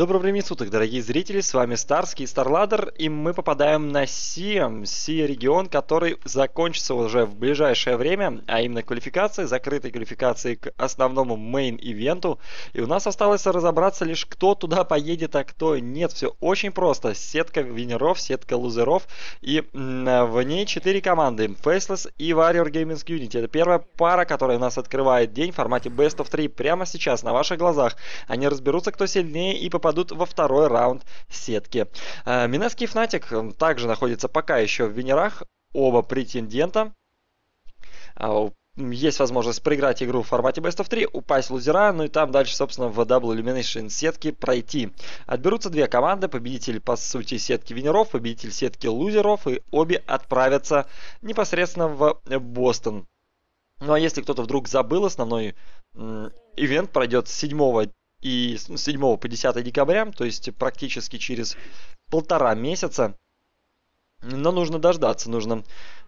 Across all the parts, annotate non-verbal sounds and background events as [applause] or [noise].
Доброго времени суток, дорогие зрители, с вами Старский Старладер, и мы попадаем на Сием, Сия регион, который закончится уже в ближайшее время, а именно квалификации, закрытой квалификации к основному мейн-ивенту, и у нас осталось разобраться лишь, кто туда поедет, а кто нет, все очень просто, сетка винеров, сетка лузеров, и в ней четыре команды, Faceless и Warrior Gaming Unity, это первая пара, которая у нас открывает день в формате Best of 3 прямо сейчас, на ваших глазах, они разберутся, кто сильнее, и попадут во второй раунд сетки. Э, Минески и Фнатик также находятся пока еще в Венерах. Оба претендента. А, есть возможность проиграть игру в формате Best of 3, упасть лузера, ну и там дальше, собственно, в Double Elimination сетки пройти. Отберутся две команды, победитель, по сути, сетки винеров, победитель сетки лузеров, и обе отправятся непосредственно в Бостон. Ну а если кто-то вдруг забыл, основной ивент пройдет с 7 и с 7 по 10 декабря, то есть практически через полтора месяца. Но нужно дождаться, нужно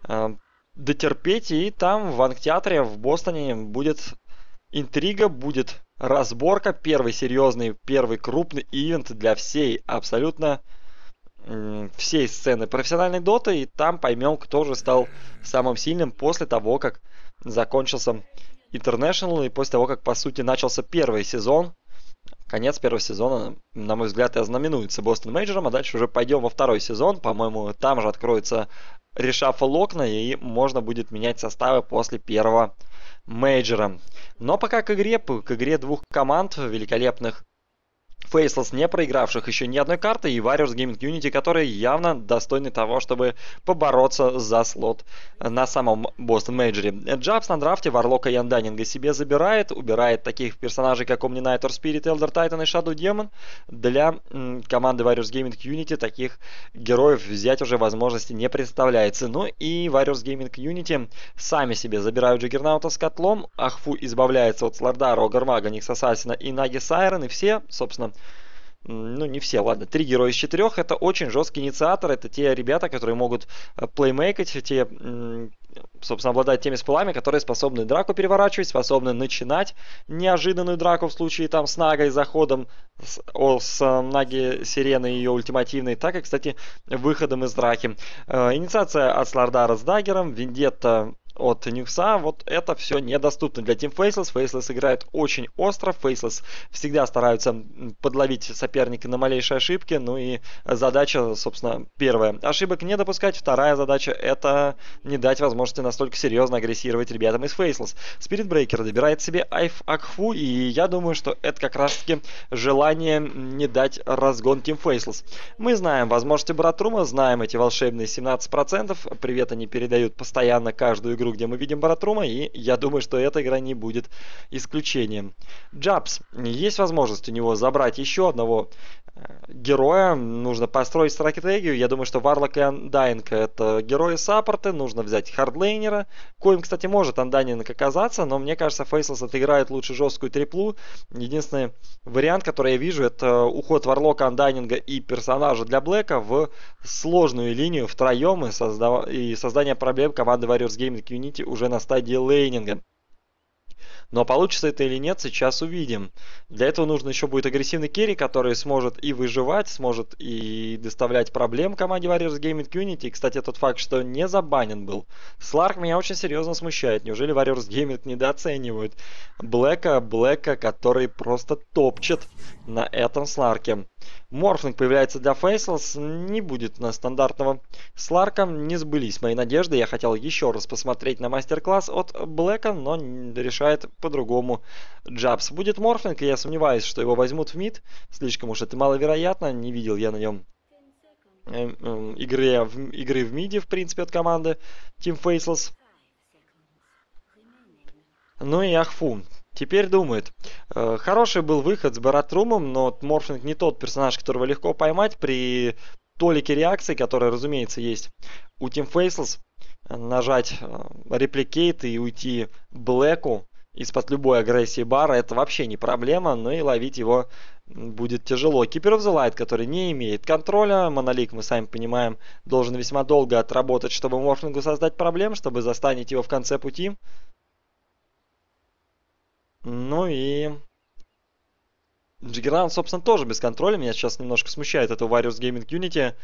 э, дотерпеть, и там в Анктеатре в Бостоне будет интрига, будет разборка, первый серьезный, первый крупный ивент для всей, абсолютно э, всей сцены профессиональной доты, и там поймем, кто же стал самым сильным после того, как закончился International, и после того, как, по сути, начался первый сезон конец первого сезона, на мой взгляд, и ознаменуется Бостон Мейджором, а дальше уже пойдем во второй сезон. По-моему, там же откроется reshuffle окна, и можно будет менять составы после первого мейджора. Но пока к игре, к игре двух команд великолепных Faceless, не проигравших еще ни одной карты, и Warriors Gaming Unity, которые явно достойны того, чтобы побороться за слот на самом Бостон Мейджоре. Джабс на драфте Варлока и Янданинга себе забирает, убирает таких персонажей, как Omninator Spirit, Elder Titan и Shadow Demon. Для команды Warriors Gaming Unity таких героев взять уже возможности не представляется. Ну и Warriors Gaming Unity сами себе забирают Джиггернаута с котлом, Ахфу избавляется от Слардара, Огармага, Никс Ассасина и Наги Сайрон, и все, собственно, ну не все, ладно, три героя из четырех, это очень жесткий инициатор, это те ребята, которые могут э, плеймейкать, те, собственно, обладать теми спылами, которые способны драку переворачивать, способны начинать неожиданную драку в случае там с Нагой заходом, с, о, с э, Наги Сирены ее ультимативной, так и, кстати, выходом из драки. Э, инициация от Слардара с Даггером, Вендетта от Нюкса, вот это все недоступно для Team Faceless. Faceless играет очень остро, Faceless всегда стараются подловить соперника на малейшие ошибки, ну и задача, собственно, первая. Ошибок не допускать, вторая задача это не дать возможности настолько серьезно агрессировать ребятам из Faceless. Spirit Breaker добирает себе Айф Акху, и я думаю, что это как раз таки желание не дать разгон Team Faceless. Мы знаем возможности Братрума, знаем эти волшебные 17%, привет они передают постоянно каждую игру игру, где мы видим Баратрума, и я думаю, что эта игра не будет исключением. Jabz. Есть возможность у него забрать еще одного героя, нужно построить стратегию. Я думаю, что Warlock и Undying это герои саппорты, нужно взять хардлейнера, коим, кстати, может Undying оказаться, но мне кажется, Faceless отыграет лучше жесткую триплу. Единственный вариант, который я вижу, это уход Варлока, Андайнинга и персонажа для Блэка в сложную линию втроем и, создав... и создание проблем команды Warriors Gaming Unity уже на стадии лейнинга. Но получится это или нет, сейчас увидим. Для этого нужно еще будет агрессивный керри, который сможет и выживать, сможет и доставлять проблем команде Warriors Gaming Unity. Кстати, тот факт, что не забанен был. Сларк меня очень серьезно смущает. Неужели Warriors Gaming недооценивают Блэка, Блэка, который просто топчет на этом Сларке. Морфлинг появляется для Фейслс, не будет на стандартного Сларка, не сбылись мои надежды, я хотел еще раз посмотреть на мастер-класс от Блэка, но решает по-другому Джабс. Будет Морфлинг, и я сомневаюсь, что его возьмут в мид, слишком уж это маловероятно, не видел я на нем эм, эм, игры, игры в миде, в принципе, от команды Team Faceless. Ну и Ахфу. Теперь думает. Э, хороший был выход с Баратрумом, но Морфинг не тот персонаж, которого легко поймать при толике реакции, которая, разумеется, есть у Team Faceless. Нажать репликейт и уйти Блэку из-под любой агрессии бара, это вообще не проблема, но и ловить его будет тяжело. The Light, который не имеет контроля, Монолик, мы сами понимаем, должен весьма долго отработать, чтобы Морфингу создать проблем, чтобы застанить его в конце пути. Ну и Джиггернаут, собственно, тоже без контроля. Меня сейчас немножко смущает это Warriors Gaming Unity.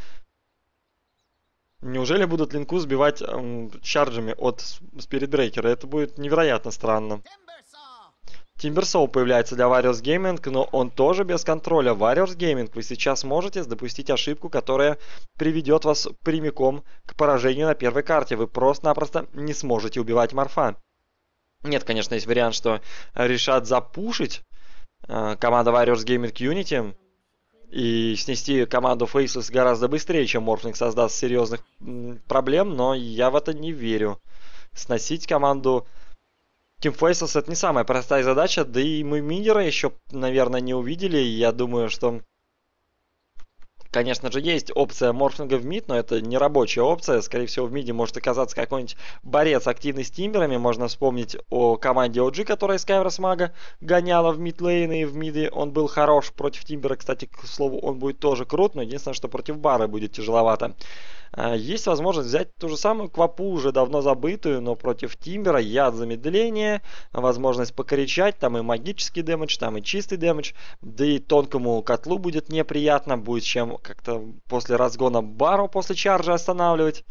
Неужели будут линку сбивать эм, чарджами от Spirit Breaker? Это будет невероятно странно. Тимберсоу появляется для Warriors Gaming, но он тоже без контроля. Warriors Gaming, вы сейчас можете допустить ошибку, которая приведет вас прямиком к поражению на первой карте. Вы просто-напросто не сможете убивать Морфа. Нет, конечно, есть вариант, что решат запушить э, команда Warriors Gaming Unity и снести команду Faceless гораздо быстрее, чем Морфлинг создаст серьезных проблем, но я в это не верю. Сносить команду Team Faceless это не самая простая задача, да и мы Мидера еще, наверное, не увидели. Я думаю, что, конечно же, есть опция морфинга в мид, но это не рабочая опция. Скорее всего, в миде может оказаться какой-нибудь борец активный с тимберами. Можно вспомнить о команде OG, которая Skywars Мага гоняла в мид-лейн, и в миде он был хорош против тимбера. Кстати, к слову, он будет тоже крут, но единственное, что против бара будет тяжеловато. А, есть возможность взять ту же самую квапу, уже давно забытую, но против Тимбера, яд замедления, возможность покричать, там и магический дэмэдж, там и чистый дэмэдж, да и тонкому котлу будет неприятно, будет чем как-то после разгона бару после чаржа останавливать,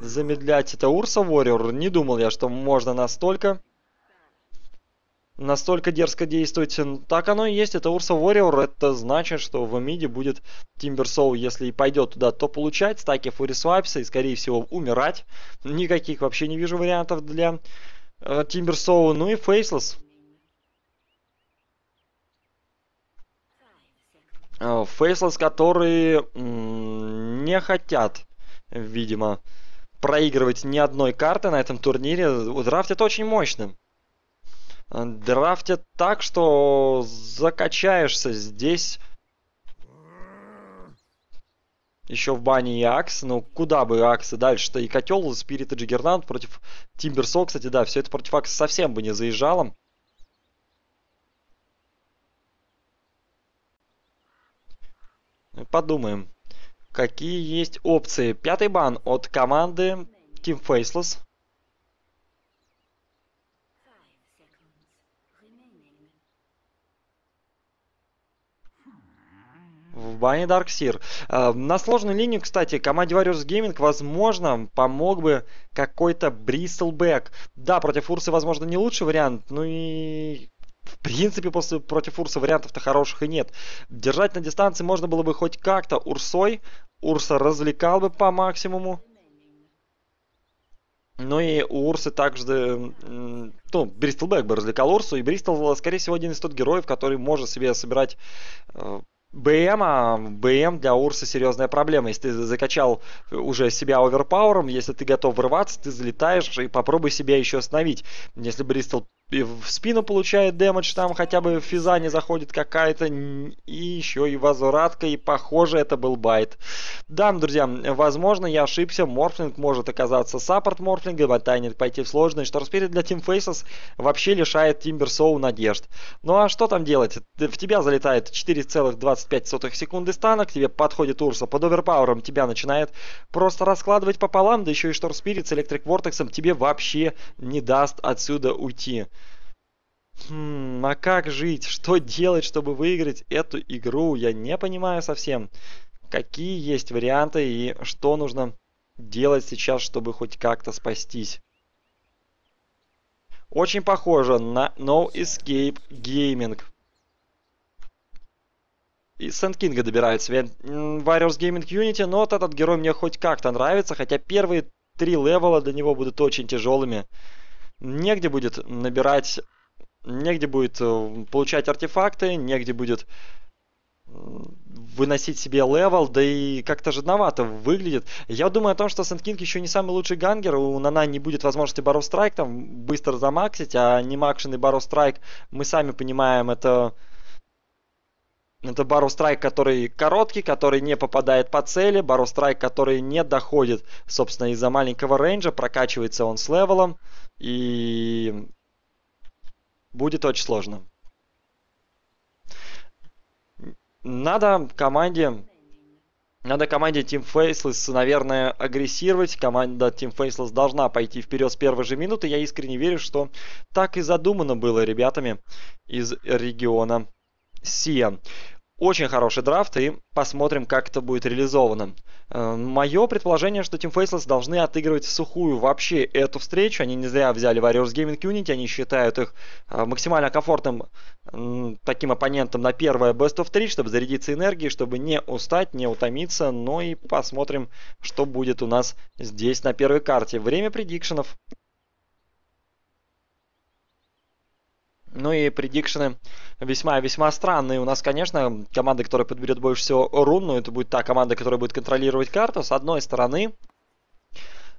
замедлять. Это Урса Warrior, не думал я, что можно настолько настолько дерзко действовать. Так оно и есть, это Урса Warrior, это значит, что в миде будет Тимбер Соу, если и пойдет туда, то получать стаки фурисвайпса и, скорее всего, умирать. Никаких вообще не вижу вариантов для э, Соу. Ну и Фейслес. Фейслес, которые не хотят, видимо, проигрывать ни одной карты на этом турнире. Драфт это очень мощным драфтят так, что закачаешься здесь. Еще в бане и Акс. Ну, куда бы Акс и дальше-то? И Котел, Спирит и Джиггернант против Тимберсо. Кстати, да, все это против Акса совсем бы не заезжало. Подумаем, какие есть опции. Пятый бан от команды Team Faceless. В бане Дарксир. На сложную линию, кстати, команде Warriors Gaming, возможно, помог бы какой-то Бристлбэк. Да, против Урсы, возможно, не лучший вариант, ну и в принципе, после, против Урса вариантов-то хороших и нет. Держать на дистанции можно было бы хоть как-то Урсой. Урса развлекал бы по максимуму. Ну и у Урсы также, ну, Бристлбэк бы развлекал Урсу, и Бристл, скорее всего, один из тот героев, который может себе собирать э, BM, а BM для Урса серьезная проблема. Если ты закачал уже себя оверпауэром, если ты готов врываться, ты залетаешь и попробуй себя еще остановить. Если Бристл в спину получает damage, там хотя бы физа не заходит какая-то, и еще и возвратка, и похоже это был bait. Да, друзья, возможно я ошибся, Морфлинг может оказаться саппорт Морфлинга, Батайнет пойти в сложный, что Спирит для Team Faces вообще лишает Тимбер Соу надежд. Ну а что там делать? В тебя залетает 4,25 секунды стана, к тебе подходит Урса под оверпауэром, тебя начинает просто раскладывать пополам, да еще и Шторм Спирит с Электрик Вортексом тебе вообще не даст отсюда уйти. Хм, а как жить? Что делать, чтобы выиграть эту игру? Я не понимаю совсем. Какие есть варианты и что нужно делать сейчас, чтобы хоть как-то спастись? Очень похоже на No Escape Gaming. И Сент Кинга добирает себе Warriors Gaming Unity, но вот этот герой мне хоть как-то нравится, хотя первые три левела для него будут очень тяжелыми. Негде будет набирать негде будет э, получать артефакты, негде будет выносить себе level, да и как-то жадновато выглядит. Я думаю о том, что Sand King еще не самый лучший ganker, у Нана не будет возможности Burrow Strike там быстро замаксить, а не максенный Burrow Strike, мы сами понимаем, это это Burrow Strike, который короткий, который не попадает по цели, Burrow Strike, который не доходит, собственно, из-за маленького range а, прокачивается он с level ом, и будет очень сложно. Надо команде надо команде Team Faceless, наверное, агрессировать. Команда Team Faceless должна пойти вперед с первой же минуты. Я искренне верю, что так и задумано было ребятами из региона Сия. Очень хороший драфт, и посмотрим, как это будет реализовано. Э, Мое предположение, что Team Faceless должны отыгрывать в сухую вообще эту встречу. Они не зря взяли Warriors Gaming Unity, они считают их э, максимально комфортным таким оппонентом на первое Best of 3, чтобы зарядиться энергией, чтобы не устать, не утомиться. Ну и посмотрим, что будет у нас здесь на первой карте. Время предикшенов Ну и предикшены весьма-весьма странные. У нас, конечно, команда, которая подберет больше всего рун, но это будет та команда, которая будет контролировать карту. С одной стороны,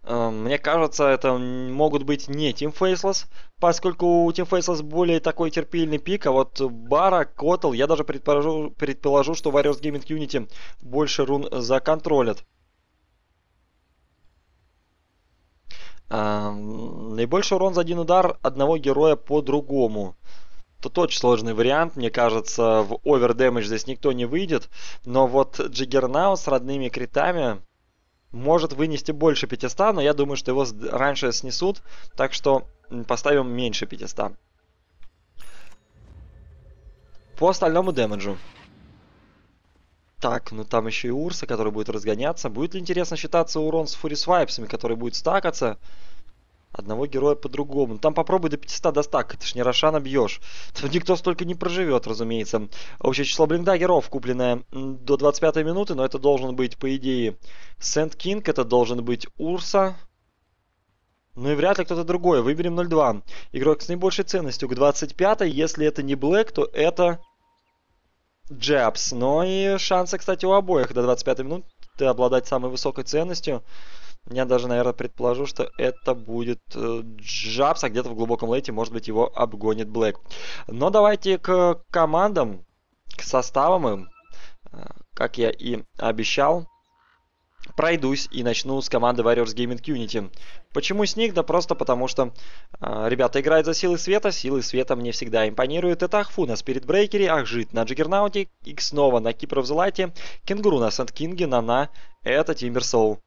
э, мне кажется, это могут быть не Team Faceless, поскольку у Team Faceless более такой терпильный пик, а вот Бара, Котл, я даже предположу, предположу, что Warriors Gaming Unity больше рун законтролят. Наибольший урон за один удар одного героя по-другому. Тут очень сложный вариант, мне кажется, в овердэмэдж здесь никто не выйдет. Но вот Джиггернау с родными критами может вынести больше 500, но я думаю, что его раньше снесут. Так что поставим меньше 500. По остальному дэмэджу. Так, ну там еще и Урса, который будет разгоняться. Будет ли интересно считаться урон с Фури Свайпсами, который будет стакаться? Одного героя по-другому. Там попробуй до 500 достак. Ты ж не Рошана бьешь. Тут никто столько не проживет, разумеется. Общее число блиндагеров, купленное до 25 минуты. Но это должен быть, по идее, Сент Кинг. Это должен быть Урса. Ну и вряд ли кто-то другой. Выберем 0-2. Игрок с наибольшей ценностью к 25. Если это не Блэк, то это Джебс. Но и шансы, кстати, у обоих до 25 минуты обладать самой высокой ценностью. Я даже, наверное, предположу, что это будет э, Джабс, а где-то в глубоком лейте, может быть, его обгонит Блэк. Но давайте к командам, к составам им, э, как я и обещал. Пройдусь и начну с команды Warriors Gaming Unity. Почему с них? Да просто потому что э, ребята играют за силы света. Силы света мне всегда импонируют. Это Ахфу на Spirit Breaker е, Ahjit на Juggernaut е, Xnova на Keeper of the Light е, Кенгуру на Sand King е, Нана это Timbersaw.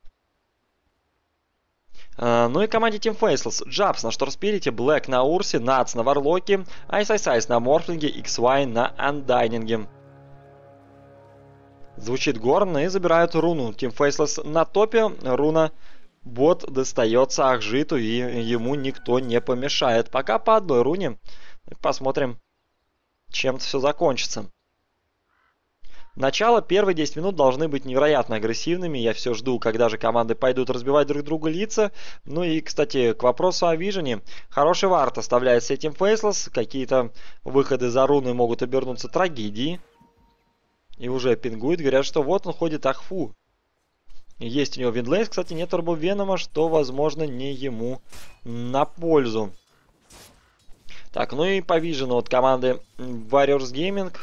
А, ну и команде Team Faceless. Jabz на Storm Spirit е, Black на Урсе, Nutz на Warlock е, Ice Ice на Morphling е, XY на Undying е. Звучит горно и забирают руну. Team Faceless на топе. Руна бот достается Ахжиту и ему никто не помешает. Пока по одной руне. Посмотрим, чем все закончится. Начало, первые 10 минут должны быть невероятно агрессивными. Я все жду, когда же команды пойдут разбивать друг другу лица. Ну и, кстати, к вопросу о Вижене. Хороший вард оставляет с этим Фейслес. Какие-то выходы за руны могут обернуться трагедией. И уже пингуют, говорят, что вот он ходит Ахфу. Есть у него Wind Lace, кстати, нет Orb of Venom а, что, возможно, не ему на пользу. Так, ну и по vision у от команды Warriors Gaming.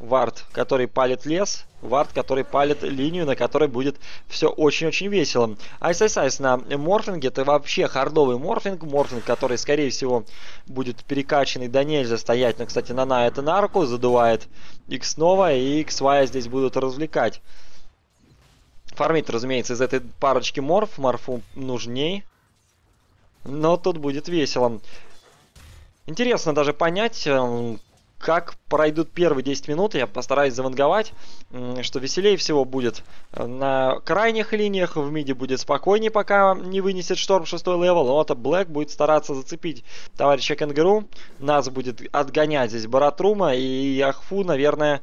Ward, который палит лес, ward, который палит линию, на которой будет все очень-очень весело. Ice Ice Ice на морфлинге, это вообще хардовый морфлинг, морфлинг, который, скорее всего, будет перекачанный донельзя стоять, но, кстати, Нана это на руку за два, Xnova и XY здесь будут развлекать. Фармить, разумеется, из этой парочки морф, морфу нужней, но тут будет весело. Интересно даже понять, эм, как пройдут первые 10 минут, я постараюсь заванговать, что веселее всего будет на крайних линиях, в миде будет спокойнее, пока не вынесет шторм 6 level, но вот Black будет стараться зацепить товарища Кенгуру, нас будет отгонять здесь Баратрума, и Ахфу, наверное,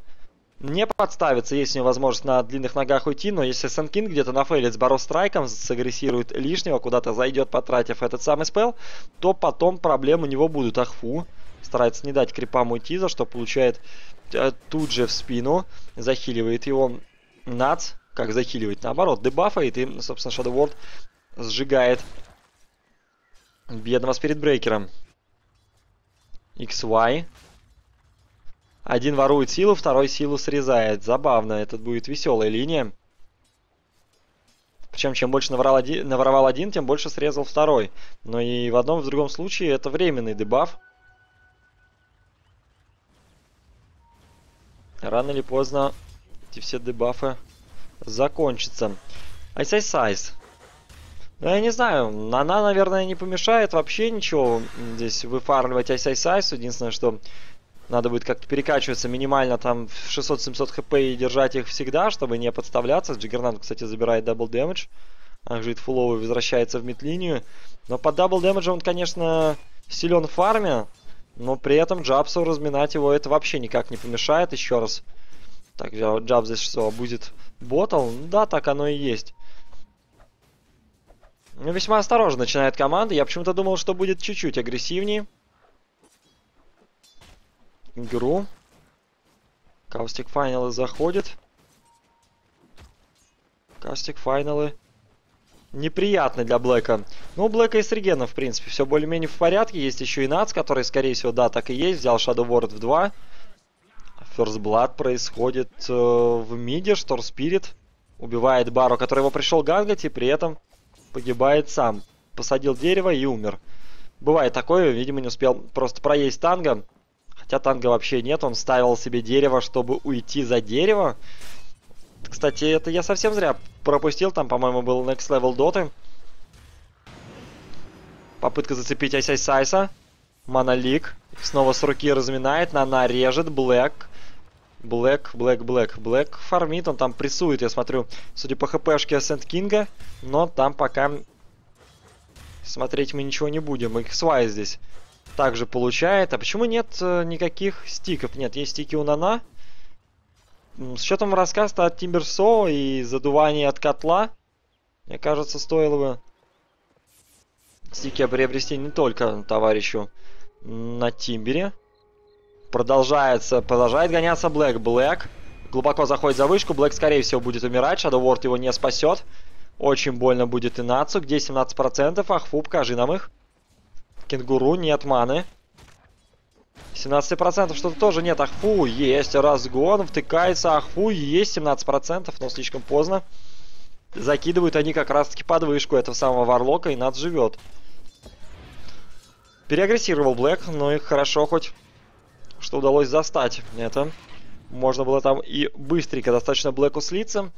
не подставится, есть у него возможность на длинных ногах уйти, но если Сенкин где-то нафейлит с Баро Страйком, сагрессирует лишнего, куда-то зайдет, потратив этот самый спел, то потом проблемы у него будут. Ахфу старается не дать крипам уйти, за что получает э, тут же в спину, захиливает его Нац, как захиливает, наоборот, дебафает и, собственно, Shadow World сжигает бедного спиритбрейкера. XY. Один ворует силу, второй силу срезает. Забавно, это будет веселая линия. Причем, чем больше наворовал один, наворовал один, тем больше срезал второй. Но и в одном и в другом случае это временный дебаф. Рано или поздно эти все дебафы закончатся. Ice. Ну, я не знаю, она, наверное, не помешает вообще ничего здесь выфармливать Ice. Единственное, что Надо будет как-то перекачиваться минимально там 600-700 хп и держать их всегда, чтобы не подставляться. Juggernaut, кстати, забирает double damage. Ahjit фуловый возвращается в мид-линию. Но по double damage у он, конечно, силен в фарме. Но при этом Jabz у разминать его это вообще никак не помешает. Еще раз. Так, Джаб здесь что, будет bottle? Да, так оно и есть. Ну, весьма осторожно начинает команда. Я почему-то думал, что будет чуть-чуть агрессивнее. Игру. Caustic Finale заходит. Caustic Finale неприятный для Black а. Ну, у Black а и с регеном, в принципе, все более-менее в порядке. Есть еще и Nutz, который, скорее всего, да, так и есть. Взял Shadow Word в 2. First Blood происходит э, в миде. Штор Спирит убивает Бару, который его пришел гангать, и при этом погибает сам. Посадил дерево и умер. Бывает такое, видимо, не успел просто проесть танго. Хотя танга вообще нет, он ставил себе дерево, чтобы уйти за дерево. Кстати, это я совсем зря пропустил. Там, по-моему, был Next Level Dota. Попытка зацепить Айсай Сайса. Монолик. Снова с руки разминает. Нана режет. Блэк. Блэк, Блэк, Блэк. Блэк фармит. Он там прессует, я смотрю, судя по хпшке Сент Кинга. Но там пока смотреть мы ничего не будем. Их свай здесь также получает. А почему нет э, никаких стиков? Нет, есть стики у Нана. С учетом рассказа от Тимберсо и задувания от котла, мне кажется, стоило бы стики приобрести не только товарищу на Тимбере. Продолжается, продолжает гоняться Блэк. Блэк глубоко заходит за вышку. Блэк, скорее всего, будет умирать. Shadow его не спасет. Очень больно будет и Нацу. Где 17%? Ахфу, покажи нам их. Кенгуру, нет маны. 17% что-то тоже нет. Ахфу, есть разгон, втыкается. Ахфу, есть 17%, но слишком поздно. Закидывают они как раз-таки под вышку этого самого Варлока, и Над живет. Переагрессировал Блэк, но их хорошо хоть, что удалось застать это. Можно было там и быстренько достаточно Блэку слиться.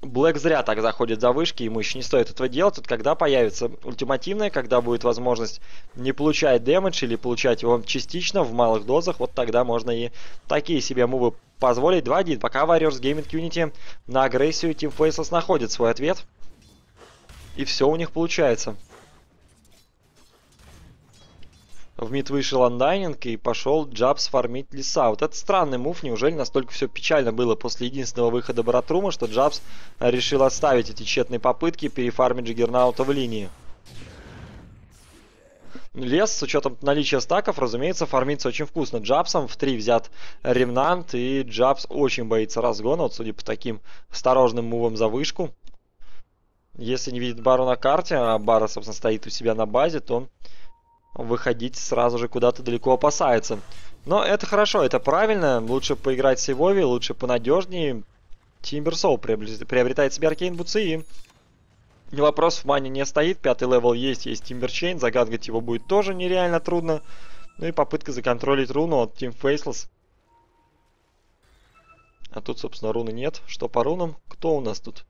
Блэк зря так заходит за вышки, ему еще не стоит этого делать. Тут когда появится ультимативная, когда будет возможность не получать дэмэдж или получать его частично в малых дозах, вот тогда можно и такие себе move ы позволить. 2-1, пока Warriors Gaming Unity на агрессию Team Faceless находит свой ответ. И все у них получается. В мид вышел Undying и пошел Jabz фармить леса. Вот это странный move, неужели настолько все печально было после единственного выхода Баратрума, что Jabz решил оставить эти тщетные попытки перефармить Juggernaut а в линии. Лес, с учетом наличия стаков, разумеется, фармится очень вкусно. Джабсом в 3 взят Ремнант, и Джабс очень боится разгона, вот судя по таким осторожным мувам за вышку. Если не видит Бару на карте, а Бара, собственно, стоит у себя на базе, то выходить сразу же куда-то далеко опасается. Но это хорошо, это правильно. Лучше поиграть с Ивови, лучше понадежнее. Тимберсол приобретает себе Аркейн Буцы и вопрос в мане не стоит. Пятый level есть, есть Timber Chain. Загангывать его будет тоже нереально трудно. Ну и попытка законтролить руну от Team Faceless. А тут, собственно, руны нет. Что по рунам? Кто у нас тут?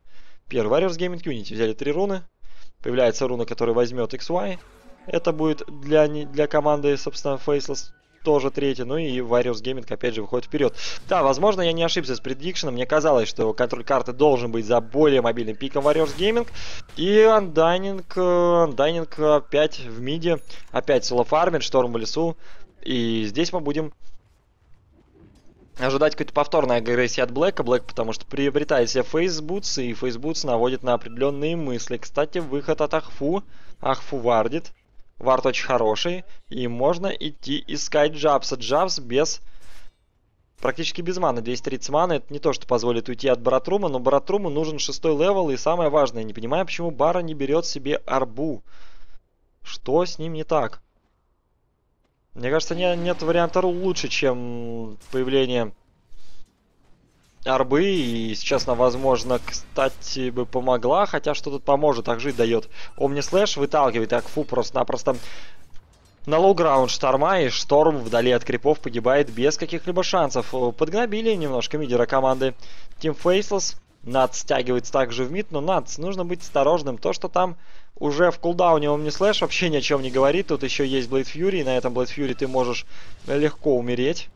Первый Warriors Gaming Unity. Взяли три руны. Появляется руна, которая возьмет XY. Это будет для, для команды, собственно, Faceless тоже третий. Ну и Warriors Gaming опять же выходит вперед. Да, возможно, я не ошибся с prediction ом. Мне казалось, что контроль карты должен быть за более мобильным пиком Warriors Gaming. И Undying, Undying опять в миде. Опять соло фармит, шторм в лесу. И здесь мы будем ожидать какой-то повторной агрессии от Black а. Black, потому что приобретает себе Phase Boots, и Phase Boots наводит на определенные мысли. Кстати, выход от Ахфу. Ахфу вардит. Ward очень хороший. И можно идти искать Jabz а. Jabz без... Практически без маны. 230 маны. Это не то, что позволит уйти от Баратрума. Но Баратруму нужен шестой level. И самое важное, не понимаю, почему Бара не берет себе орбу. Что с ним не так? Мне кажется, не, нет варианта лучше, чем появление орбы. И сейчас она, возможно, кстати, бы помогла. Хотя что тут поможет? Ahjit дает. Omnislash выталкивает Ахфу просто-напросто на low ground шторма. И шторм вдали от крипов погибает без каких-либо шансов. Подгнобили немножко мидера команды Team Faceless. Nutz стягивается также в мид, но Nutz нужно быть осторожным. То, что там уже в кулдауне Omni Slash вообще ни о чем не говорит. Тут еще есть Blade Fury, и на этом Blade Fury ты можешь легко умереть.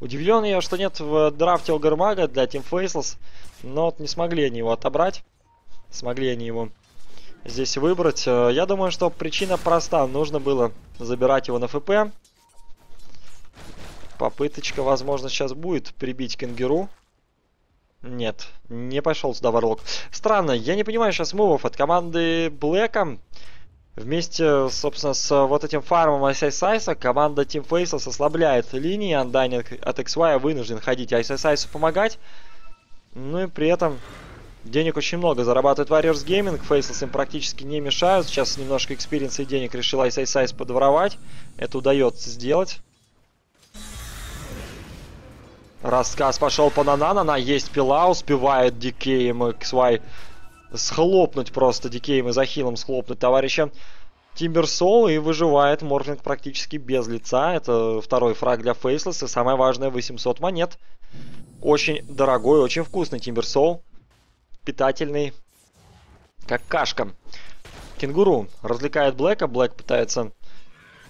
Удивлен я, что нет в драфте Огермага для Team Faceless, но вот не смогли они его отобрать. Смогли они его здесь выбрать. Э, я думаю, что причина проста. Нужно было забирать его на ФП. Попыточка, возможно, сейчас будет прибить Кенгеру. Нет, не пошел сюда Warlock. Странно, я не понимаю сейчас move ов от команды Black а. Вместе, собственно, с вот этим фармом Iceiceice команда Team Faceless ослабляет линии. Undying от XY вынужден ходить Iceiceice помогать. Ну и при этом денег очень много зарабатывает Warriors Gaming. Faceless им практически не мешают. Сейчас немножко experience а и денег решил Iceiceice подворовать. Это удается сделать. Рассказ пошел по Нанан, она есть пила, успевает Дикеем XY схлопнуть просто Дикеем и Захилом схлопнуть товарища Тимберсол и выживает Морфлинг практически без лица. Это второй фраг для Фейслес и самое важное 800 монет. Очень дорогой, очень вкусный Тимберсол. Питательный, как кашка. Кенгуру развлекает Блэка. Блэк пытается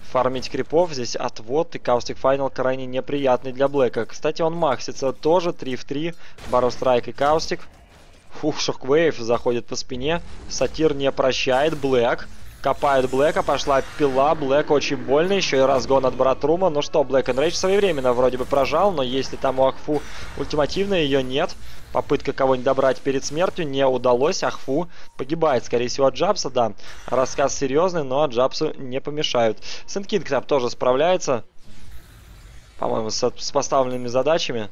фармить крипов. Здесь отвод и Caustic Finale крайне неприятный для Блэка. Кстати, он максится тоже 3 в 3. Burrowstrike и Caustic. Фух, Shockwave заходит по спине. Сатир не прощает. Блэк. Копает Блэка, пошла пила, Блэк очень больно, еще и разгон от Братрума. Ну что, Блэк Рейдж своевременно вроде бы прожал, но если там у Ахфу ультимативная, ее нет. Попытка кого-нибудь добрать перед смертью не удалось. Ахфу погибает, скорее всего, от Джабса, да. Рассказ серьезный, но Джабсу не помешают. Сент-Кинг там тоже справляется. По-моему, с, с поставленными задачами.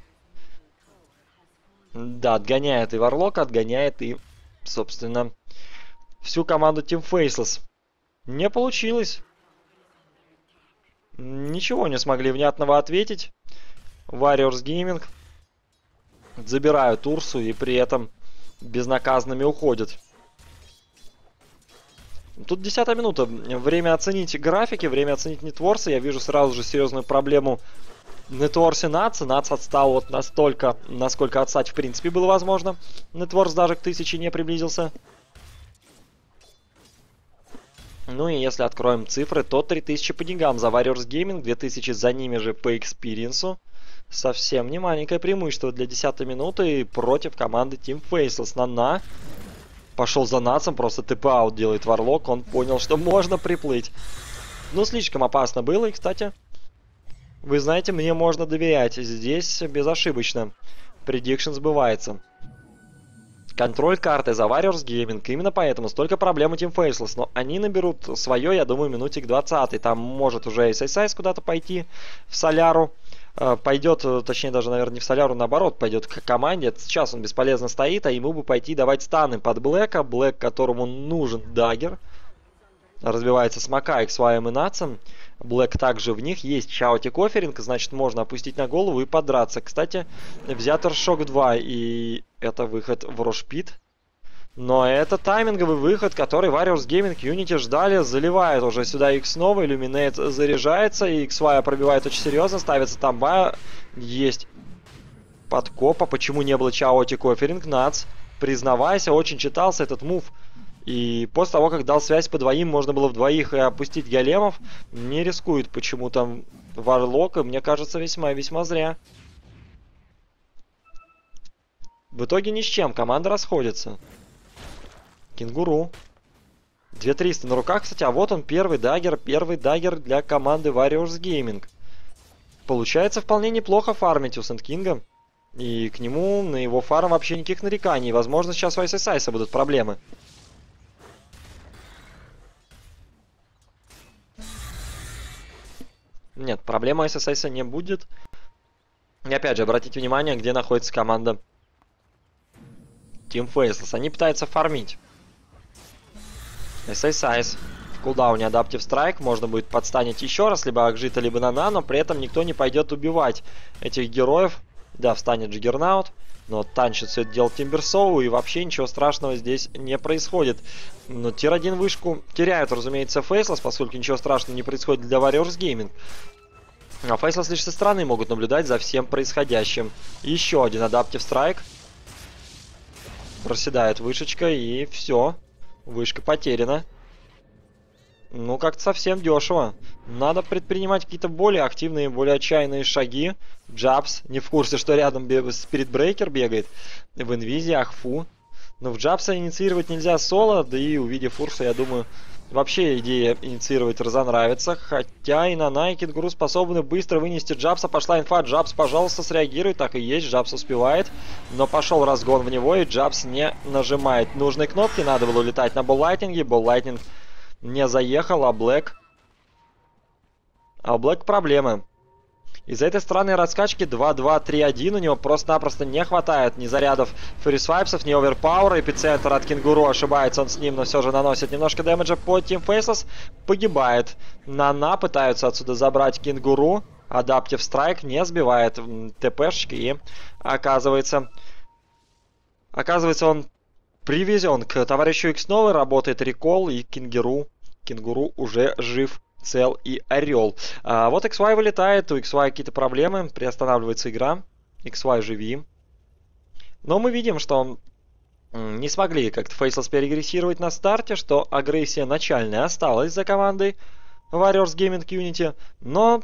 Да, отгоняет и Варлок, отгоняет и, собственно, всю команду Team Faceless. Не получилось. Ничего не смогли внятного ответить. Warriors Gaming забирают Урсу и при этом безнаказанными уходят. Тут десятая минута. Время оценить графики, время оценить нетворсы. Я вижу сразу же серьезную проблему нетворсе Нац. Нац отстал вот настолько, насколько отстать в принципе было возможно. Нетворс даже к тысяче не приблизился. Ну и если откроем цифры, то 3000 по деньгам за Warriors Gaming, 2000 за ними же по экспириенсу. Совсем не маленькое преимущество для 10 минуты против команды Team Faceless. Нана пошел за нацем, просто TP out делает Варлок. Он понял, что можно приплыть. Ну, слишком опасно было. И, кстати, вы знаете, мне можно доверять. Здесь безошибочно. Prediction сбывается. Контроль карты за Warriors Gaming. Именно поэтому столько проблем у Team Faceless. Но они наберут свое, я думаю, минутик 20. Там может уже SSIS куда-то пойти в Соляру. Э, пойдет, э, точнее даже, наверное, не в Соляру, наоборот, пойдет к команде. Сейчас он бесполезно стоит, а ему бы пойти давать станы под Блэка. Блэк, которому нужен дагер. Разбивается с Мака, XY и Нацем. Блэк также в них. Есть Чаутик Оферинг, значит, можно опустить на голову и подраться. Кстати, взят Шок 2, и это выход в Рошпит. Но это тайминговый выход, который Warriors Gaming Unity ждали. Заливает уже сюда X снова, Illuminate заряжается, и XY пробивает очень серьезно, ставится там ба. Есть подкопа. Почему не было Chaotic Offering? Нац, признавайся, очень читался этот мув. И после того, как дал связь по двоим, можно было в двоих и опустить големов. Не рискует почему-то Варлок, и мне кажется, весьма-весьма зря. В итоге ни с чем, команда расходится. Кенгуру. 2300 на руках, кстати, а вот он первый дагер, первый дагер для команды Warriors Gaming. Получается вполне неплохо фармить у Сент Кинга. И к нему, на его фарм вообще никаких нареканий. Возможно, сейчас у SSIS будут проблемы. Нет, проблема SSS не будет. И опять же, обратите внимание, где находится команда Team Faceless. Они пытаются фармить. SSIS в кулдауне Adaptive Strike. Можно будет подстанить еще раз, либо Акжита, либо Нана, но при этом никто не пойдет убивать этих героев. Да, встанет Джиггернаут. Но танчит все это дело Timbersaw, и вообще ничего страшного здесь не происходит. Но тир-1 вышку теряют, разумеется, Faceless, поскольку ничего страшного не происходит для Warriors Gaming. А Faceless лишь со стороны могут наблюдать за всем происходящим. Еще один Adaptive Strike. проседает вышечка, и все. Вышка потеряна. Ну, как-то совсем дешево. Надо предпринимать какие-то более активные, более отчаянные шаги. Джабс не в курсе, что рядом Спиритбрейкер бегает. В инвизе, ахфу. Но в Джабса инициировать нельзя соло, да и увидев Урса, я думаю, вообще идея инициировать разонравится. Хотя и на Най Кенгуру способны быстро вынести Джабса. Пошла инфа, Джабс, пожалуйста, среагируй. Так и есть, Джабс успевает. Но пошел разгон в него, и Джабс не нажимает нужной кнопки. Надо было улетать на боллайтинге. Боллайтинг не заехал, а Блэк... А у Блэк проблемы. Из этой странной раскачки 2-2-3-1 у него просто-напросто не хватает ни зарядов фрисвайпсов, ни оверпауэра. Эпицентр от Кенгуру ошибается он с ним, но все же наносит немножко дэмэджа по Team Faceless. Погибает. Нана пытаются отсюда забрать Кенгуру. Адаптив страйк не сбивает ТПшечки и оказывается... Оказывается он привезен к товарищу X новый, работает рекол и Кенгуру. Кенгуру уже жив цел и орел. А вот XY вылетает, у XY какие-то проблемы, приостанавливается игра. XY живи. Но мы видим, что не смогли как-то Faceless перегрессировать на старте, что агрессия начальная осталась за командой Warriors Gaming Unity, но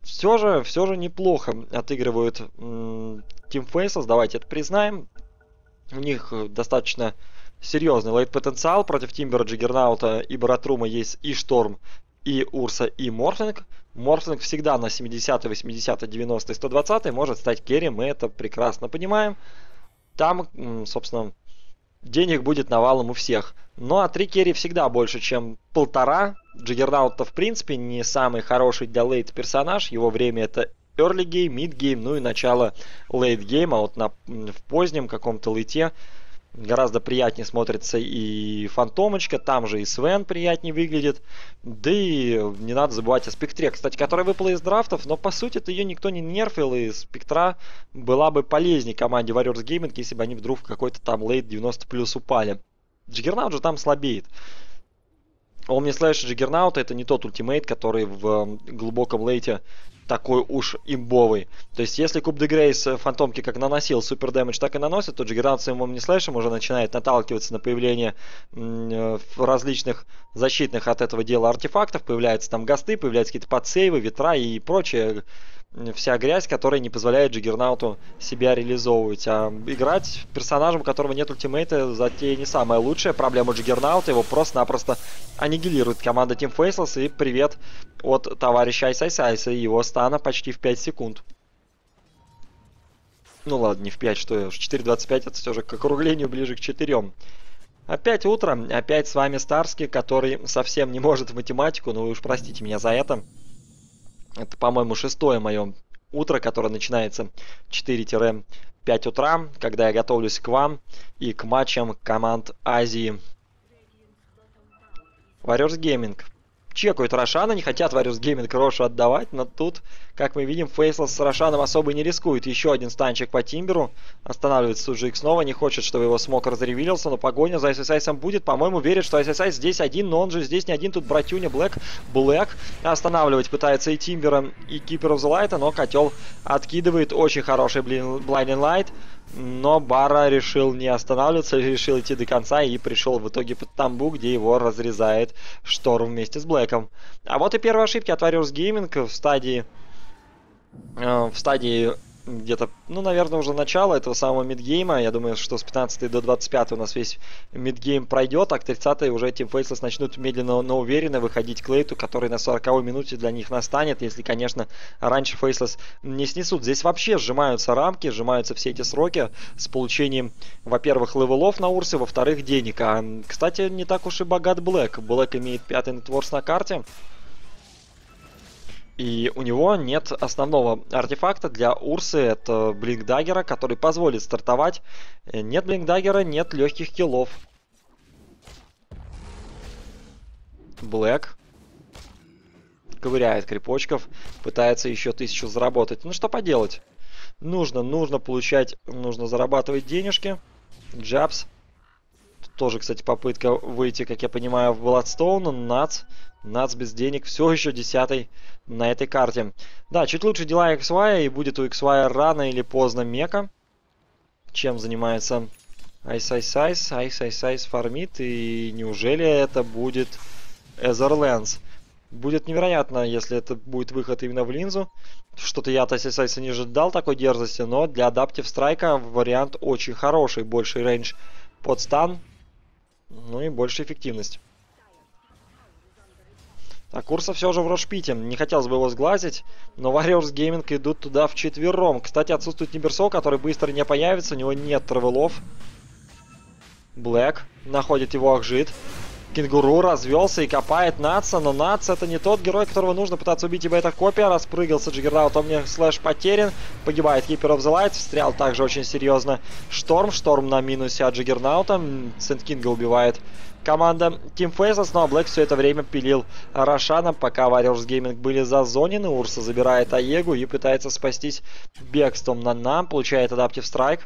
все же, все же неплохо отыгрывают Team Faceless, давайте это признаем. У них достаточно серьезный лейт-потенциал. Против Тимбера, Джиггернаута и Баратрума есть и Шторм, и Урса, и Морфлинг. Морфлинг всегда на 70, 80, 90, 120 может стать керри, мы это прекрасно понимаем. Там, собственно, денег будет навалом у всех. Ну а 3 керри всегда больше, чем полтора. Джиггернаут-то в принципе не самый хороший для лейт персонаж. Его время это early game, mid game, ну и начало late game. А вот на, в позднем каком-то лейте гораздо приятнее смотрится и Фантомочка, там же и Свен приятнее выглядит. Да и не надо забывать о Спектре, кстати, которая выпала из драфтов, но по сути-то ее никто не нерфил, и Спектра была бы полезнее команде Warriors Gaming, если бы они вдруг в какой-то там лейт 90 плюс упали. Джиггернаут же там слабеет. Omni Slash Джиггернаут это не тот ультимейт, который в глубоком лейте такой уж имбовый. То есть, если Coup de Grace фантомки как наносил супер damage, так и наносит, то Джиггернаут своим Омнислэшем уже начинает наталкиваться на появление э, различных защитных от этого дела артефактов. Появляются там гасты, появляются какие-то подсейвы, ветра и прочее вся грязь, которая не позволяет Джиггернауту себя реализовывать. А играть персонажем, у которого нет ультимейта, затея не самая лучшая. Проблема Джиггернаута, его просто-напросто аннигилирует команда Team Faceless. И привет от товарища Айс Айс Айса и его стана почти в 5 секунд. Ну ладно, не в 5, что я 4.25 это все же к округлению ближе к 4. Опять утро, опять с вами Старский, который совсем не может в математику, но вы уж простите меня за это. Это, по-моему, шестое мое утро, которое начинается 4-5 утра, когда я готовлюсь к вам и к матчам команд Азии. Warriors Gaming чекают Рошана, не хотят Warriors Gaming Рошу отдавать, но тут, как мы видим, Faceless с Рошаном особо не рискует. Еще один станчик по Тимберу. Останавливается Суджик снова, не хочет, чтобы его смок разревилился, но погоня за SSI будет. По-моему, верит, что SSI здесь один, но он же здесь не один, тут братюня Блэк. Блэк останавливать пытается и Тимбера, и Кипер of the но котел откидывает. Очень хороший Blinding Light. Но Бара решил не останавливаться, решил идти до конца и пришел в итоге под тамбу, где его разрезает Шторм вместе с Блэком. А вот и первые ошибки от Warriors Gaming в стадии э, в стадии где-то, ну, наверное, уже начало этого самого мидгейма. Я думаю, что с 15 до 25 у нас весь мидгейм пройдет, а к 30 уже Team Faceless начнут медленно, но уверенно выходить к лейту, который на 40 минуте для них настанет, если, конечно, раньше Faceless не снесут. Здесь вообще сжимаются рамки, сжимаются все эти сроки с получением, во-первых, левелов на Урсе, во-вторых, денег. А, кстати, не так уж и богат Блэк. Блэк имеет пятый нетворс на карте. И у него нет основного артефакта для Урсы, это Blink Dagger а, который позволит стартовать. Э, нет Blink Dagger а, нет легких киллов. Блэк ковыряет крипочков, пытается еще тысячу заработать. Ну что поделать? Нужно, нужно получать, нужно зарабатывать денежки. Джабс. Тоже, кстати, попытка выйти, как я понимаю, в Bloodstone. Нац. Нац без денег. Все еще десятый на этой карте. Да, чуть лучше дела XY, и будет у XY рано или поздно мека, чем занимается Айс, айс, айс, айс, айс, айс фармит. И неужели это будет Aether Lens? Будет невероятно, если это будет выход именно в линзу. Что-то я от айс, айс не ожидал такой дерзости, но для Adaptive Strike а вариант очень хороший. Больший рейндж под стан, ну и больше эффективность. А Урса все же в Рошпите. Не хотелось бы его сглазить, но Warriors Gaming идут туда в четвером. Кстати, отсутствует Timbersaw, который быстро не появится. У него нет травелов. Блэк находит его Ахжит. Кенгуру развелся и копает Наца, но Нац это не тот герой, которого нужно пытаться убить, ибо это копия. Распрыгался Джиггернаут, Omnislash потерян. Погибает Keeper of the Light, встрял также очень серьезно. Шторм, Шторм на минусе от Джиггернаута. Sand King а убивает команда Team Faceless, но Блэк все это время пилил Рошана, пока Warriors Gaming были зазонены. Урса забирает Аегу и пытается спастись бегством на нам, получает адаптив страйк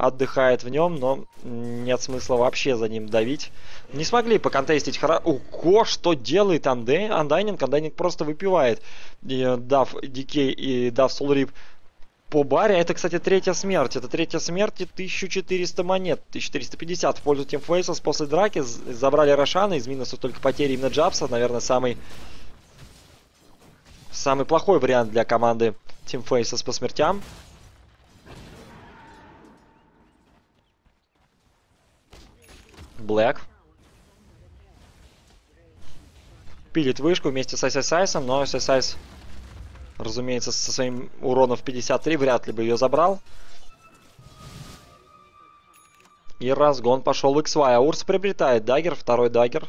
отдыхает в нем, но нет смысла вообще за ним давить. Не смогли поконтестить хорошо. Ого, что делает Андей? Андайнинг? Андайнинг просто выпивает. И, дав Дикей и дав Солрип по баре. Это, кстати, третья смерть. Это третья смерть и 1400 монет. 1450 в пользу Team Faces после драки. Забрали Рошана. Из минусов только потери именно Джабса. Наверное, самый... Самый плохой вариант для команды Team Faceless по смертям. Блэк. Пилит вышку вместе с SSIS, но SSIS, разумеется, со своим уроном в 53 вряд ли бы ее забрал. И разгон пошел в XY. Урса приобретает dagger, второй dagger.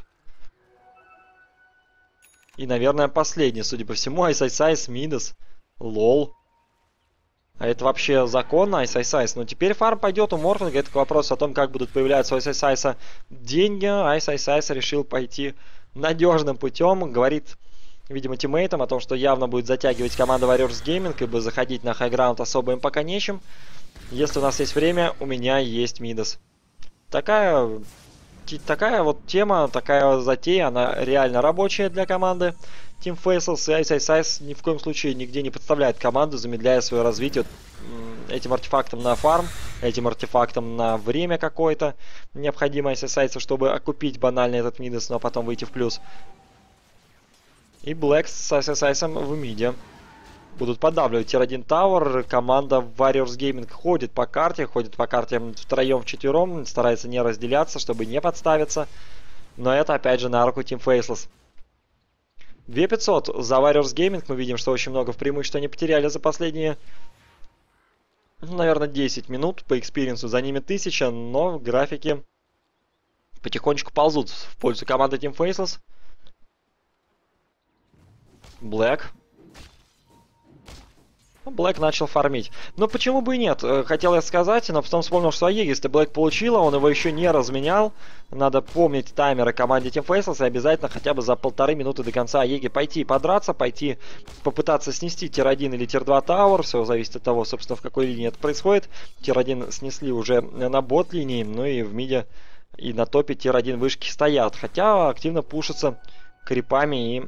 И, наверное, последний, судя по всему, SSIS Мидас. Лол. А это вообще законно, Ice Ice Ice. Но теперь фарм пойдет у Морфинга. Это вопрос о том, как будут появляться у Айс Айс Айса деньги. Ice Ice Ice решил пойти надежным путем. Говорит, видимо, тиммейтам о том, что явно будет затягивать команда Warriors Gaming, ибо заходить на хайграунд особо им пока нечем. Если у нас есть время, у меня есть Мидас. Такая, такая вот тема, такая затея, она реально рабочая для команды. Team Faces и Ice Ice Ice ни в коем случае нигде не подставляет команду, замедляя свое развитие этим артефактом на фарм, этим артефактом на время какое-то необходимое Ice Ice чтобы окупить банально этот минус, но потом выйти в плюс. И Black с Ice Ice Ice в миде будут подавливать Тир-1 Tower. Команда Warriors Gaming ходит по карте, ходит по карте втроем, вчетвером, старается не разделяться, чтобы не подставиться. Но это опять же на руку Team Faceless. 2500 за Warriors Gaming. Мы видим, что очень много в преимуществе они потеряли за последние, ну, наверное, 10 минут по экспириенсу. За ними 1000, но графики потихонечку ползут в пользу команды Team Faceless. Black. Блэк начал фармить. Но почему бы и нет? Э, хотел я сказать, но потом вспомнил, что Aegis-то Блэк получила, он его еще не разменял. Надо помнить таймеры команде Team Faceless и обязательно хотя бы за полторы минуты до конца Аегис пойти подраться, пойти попытаться снести tier-1 или tier-2 tower. Все зависит от того, собственно, в какой линии это происходит. Tier-1 снесли уже на бот-линии, ну и в миде и на топе tier-1 вышки стоят. Хотя активно пушатся крипами и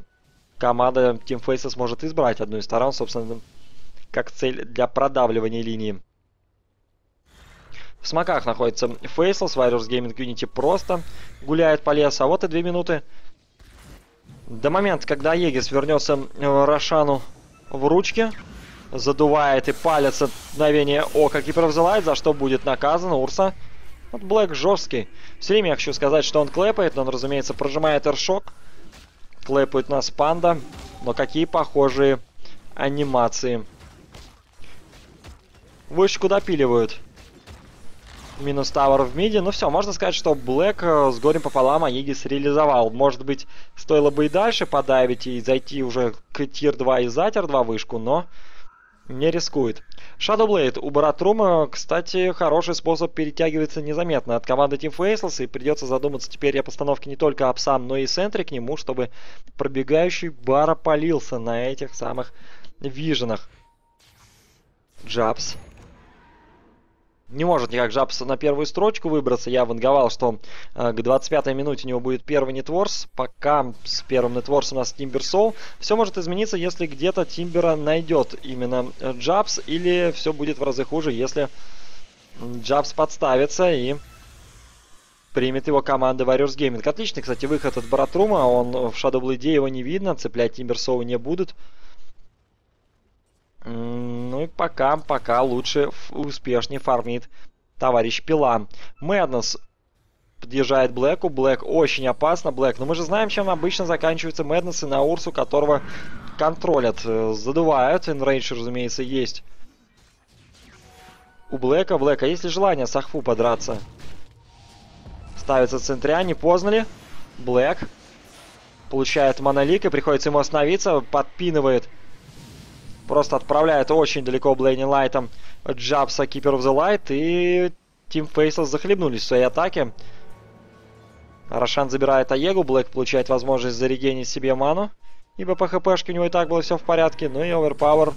команда Team Faceless может избрать одну из сторон, собственно, как цель для продавливания линии. В смоках находится Faceless, Virus Gaming Unity просто гуляет по лесу. А вот и две минуты до момента, когда Егис вернется э, Рошану в ручке. Задувает и палится мгновение ока Кипер взылает, за что будет наказан Урса. Вот Блэк жесткий. Все время я хочу сказать, что он клепает, но он, разумеется, прожимает эршок. Клепает нас панда. Но какие похожие анимации. Вышку допиливают. Минус Тавер в миде. Ну все, можно сказать, что Блэк э, с горем пополам Аегис реализовал. Может быть, стоило бы и дальше подавить и зайти уже к тир 2 и за тир 2 вышку, но не рискует. Shadowblade у Баратрума, кстати, хороший способ перетягиваться незаметно от команды Team Faceless, и придется задуматься теперь о постановке не только Апсам, но и центре к нему, чтобы пробегающий Бара полился на этих самых виженах. Джабс не может никак Жабс на первую строчку выбраться. Я ванговал, что э, к 25-й минуте у него будет первый нетворс. Пока с первым нетворсом у нас Тимбер Соул. Все может измениться, если где-то Тимбера найдет именно Джабс. Или все будет в разы хуже, если Джабс подставится и примет его команда Warriors Gaming. Отличный, кстати, выход от Баратрума. Он в Shadow Blade его не видно. Цеплять Тимберсоу не будут. Ну и пока, пока лучше, успешнее фармит товарищ Пила. Мэднес подъезжает Блэку. Блэк очень опасно. Блэк, но мы же знаем, чем обычно заканчиваются Мэднесы на Урсу, которого контролят. Задувают. Инрейдж, разумеется, есть. У Блэка, Блэка, есть ли желание с Ахфу подраться? Ставится Центря, не поздно ли? Блэк. Получает монолик и приходится ему остановиться. Подпинывает. Просто отправляет очень далеко Блейни Лайтом Джабса, Keeper of the Light. И Тим Фейсел захлебнулись в своей атаке. Рошан забирает Аегу. Блэк получает возможность зарегенить себе ману. Ибо по хпшке у него и так было все в порядке. Ну и оверпауэр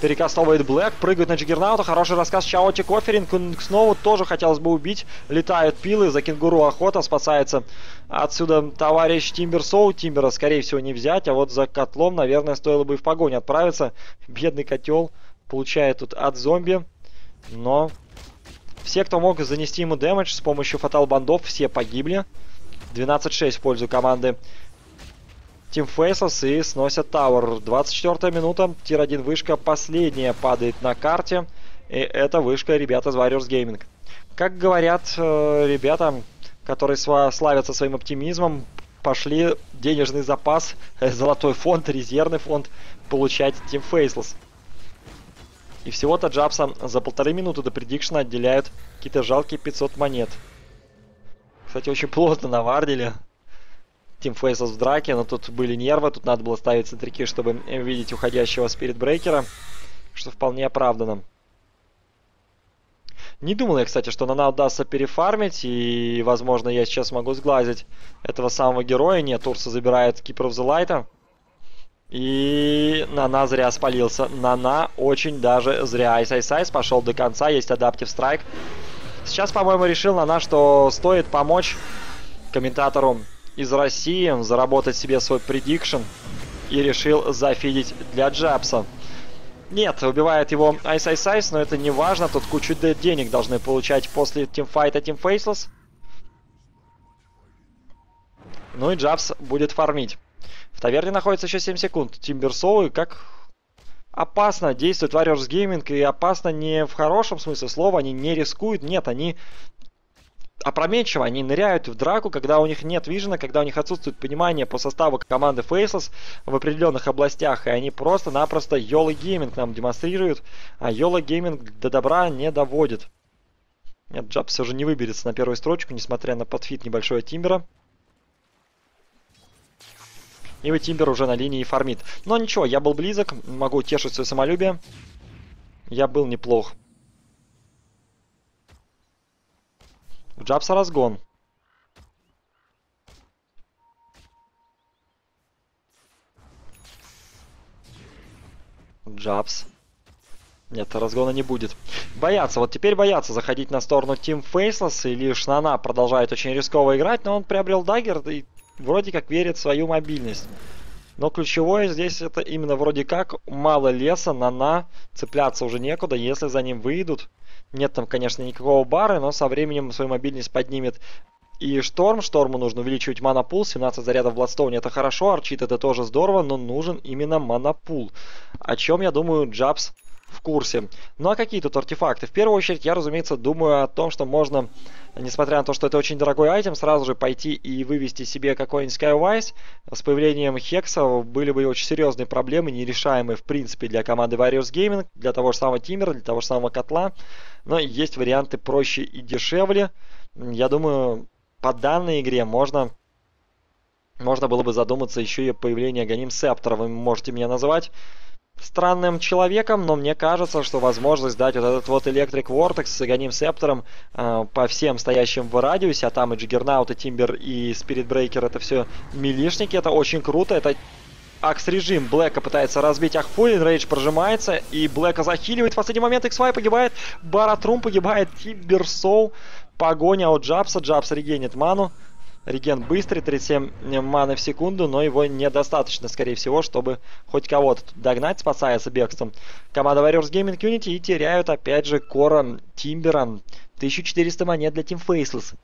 Перекастовывает Блэк, прыгает на Джиггернаута. Хороший рассказ Чаоти Коферинг. Снова тоже хотелось бы убить. Летают пилы, за кенгуру охота. Спасается отсюда товарищ Timbersaw. Тимбера, скорее всего, не взять. А вот за котлом, наверное, стоило бы в погоню отправиться. Бедный котел получает тут от зомби. Но все, кто мог занести ему damage с помощью Fatal Bond ов, все погибли. 12-6 в пользу команды Faceless и сносят tower. 24 минута, tier-1 вышка, последняя падает на карте. И это вышка ребят из Warriors Gaming. Как говорят э, ребята, которые славятся своим оптимизмом, пошли денежный запас, э, [laughs] золотой фонд, резервный фонд получать Team Faceless. И всего-то Джабса за полторы минуты до предикшена отделяют какие-то жалкие 500 монет. Кстати, очень плотно навардили. Team Faces в драке, но тут были нервы, тут надо было ставить центрики, чтобы видеть уходящего спиритбрейкера, что вполне оправдано. Не думал я, кстати, что Нана удастся перефармить, и, возможно, я сейчас могу сглазить этого самого героя. Нет, Урса забирает the Light. И Нана зря спалился. Нана очень даже зря. Айс Айс Айс пошел до конца, есть Adaptive Strike. Сейчас, по-моему, решил Нана, что стоит помочь комментатору из России заработать себе свой предикшн и решил зафидить для Джабса. Нет, убивает его Ice Ice Ice, но это не важно. Тут кучу денег должны получать после тимфайта Team Faceless. Ну и Джабс будет фармить. В таверне находится еще 7 секунд. Тимберсоу как опасно действует Warriors Gaming и опасно не в хорошем смысле слова, они не рискуют, нет, они опрометчиво, они ныряют в драку, когда у них нет вижена, когда у них отсутствует понимание по составу команды Faceless в определенных областях, и они просто-напросто YOLO gaming нам демонстрируют, а YOLO gaming до добра не доводит. Нет, Джабс все же не выберется на первую строчку, несмотря на подфид небольшого Тимбера. И вот Тимбер уже на линии фармит. Но ничего, я был близок, могу тешить свое самолюбие. Я был неплох. У Джабса разгон. Джабс. Нет, разгона не будет. Боятся, вот теперь боятся заходить на сторону Team Faceless, и лишь Нана продолжает очень рисково играть, но он приобрел dagger и вроде как верит в свою мобильность. Но ключевое здесь это именно вроде как мало леса, Нана, цепляться уже некуда, если за ним выйдут. Нет там, конечно, никакого бара, но со временем свою мобильность поднимет и Шторм. Шторму нужно увеличивать mana pool. 17 зарядов Bloodstone это хорошо. Orchid это тоже здорово, но нужен именно mana pool. О чем, я думаю, Джабс в курсе. Ну а какие тут артефакты? В первую очередь, я, разумеется, думаю о том, что можно, несмотря на то, что это очень дорогой айтем, сразу же пойти и вывести себе какой-нибудь Skywise. С появлением Хекса были бы очень серьезные проблемы, нерешаемые в принципе для команды Warriors Gaming, для того же самого Тиммера, для того же самого Котла. Но есть варианты проще и дешевле. Я думаю, по данной игре можно можно было бы задуматься еще и о появлении Aghanim Scepter а, вы можете меня называть странным человеком, но мне кажется, что возможность дать вот этот вот Electric Vortex с Aghanim Scepter ом э, по всем стоящим в радиусе, а там и Джиггернаут, и Тимбер, и Spirit Breaker, это все милишники, это очень круто, это Акс режим. Блэка пытается разбить Ахфулин. Рейдж прожимается. И Блэка захиливает. В последний момент XY погибает. Баратрум погибает. Timbersaw. Погоня от Джабса. Джабс регенит ману. Реген быстрый, 37 маны в секунду, но его недостаточно, скорее всего, чтобы хоть кого-то догнать, спасается бегством. Команда Warriors Gaming Unity и теряют, опять же, Кора Тимбера. 1400 монет для Team Faceless.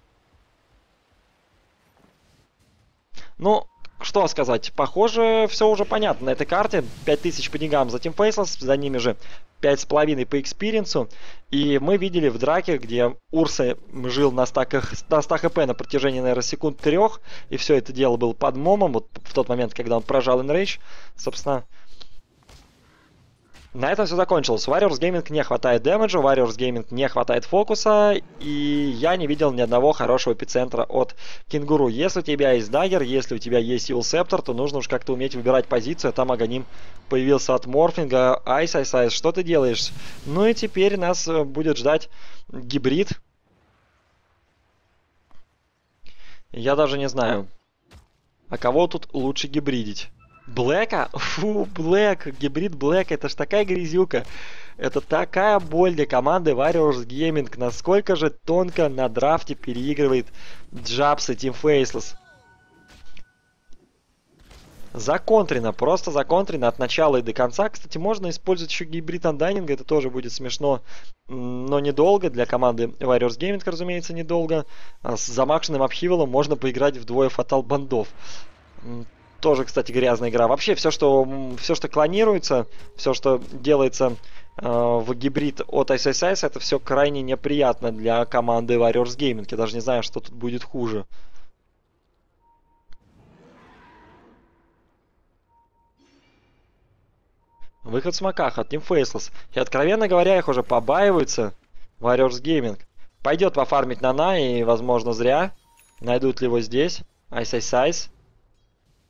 Ну, что сказать, похоже, все уже понятно на этой карте. 5000 по деньгам за Team Faceless, за ними же 5,5 по экспириенсу. И мы видели в драке, где Урса жил на стаках, на сто ХП на протяжении, наверное, секунд трех. И все это дело было под момом, вот в тот момент, когда он прожал Enrage. Собственно, на этом все закончилось. Warriors Gaming не хватает дэмэджа, Warriors Gaming не хватает фокуса, и я не видел ни одного хорошего эпицентра от Кенгуру. Если у тебя есть dagger, если у тебя есть Eul Scepter, то нужно уж как-то уметь выбирать позицию. Там Аганим появился от Морфинга. Ice, Ice, Ice, что ты делаешь? Ну и теперь нас э, будет ждать гибрид. Я даже не знаю, а кого тут лучше гибридить. Блэка? Фу, Блэк, гибрид Блэк, это ж такая грязюка. Это такая боль для команды Warriors Gaming. Насколько же тонко на драфте переигрывает Джабс и Team Faceless. Законтрено, просто законтрено от начала и до конца. Кстати, можно использовать еще гибрид андайнинга, это тоже будет смешно, но недолго. Для команды Warriors Gaming, разумеется, недолго. А с замакшенным апхивалом можно поиграть вдвое фатал бандов. Тоже, кстати, грязная игра. Вообще, все, что, все, что клонируется, все, что делается э, в гибрид от SSS, это все крайне неприятно для команды Warriors Gaming. Я даже не знаю, что тут будет хуже. Выход в смоках от Team Faceless. И, откровенно говоря, их уже побаиваются Warriors Gaming. Пойдет пофармить Нана и, возможно, зря. Найдут ли его здесь? Ice.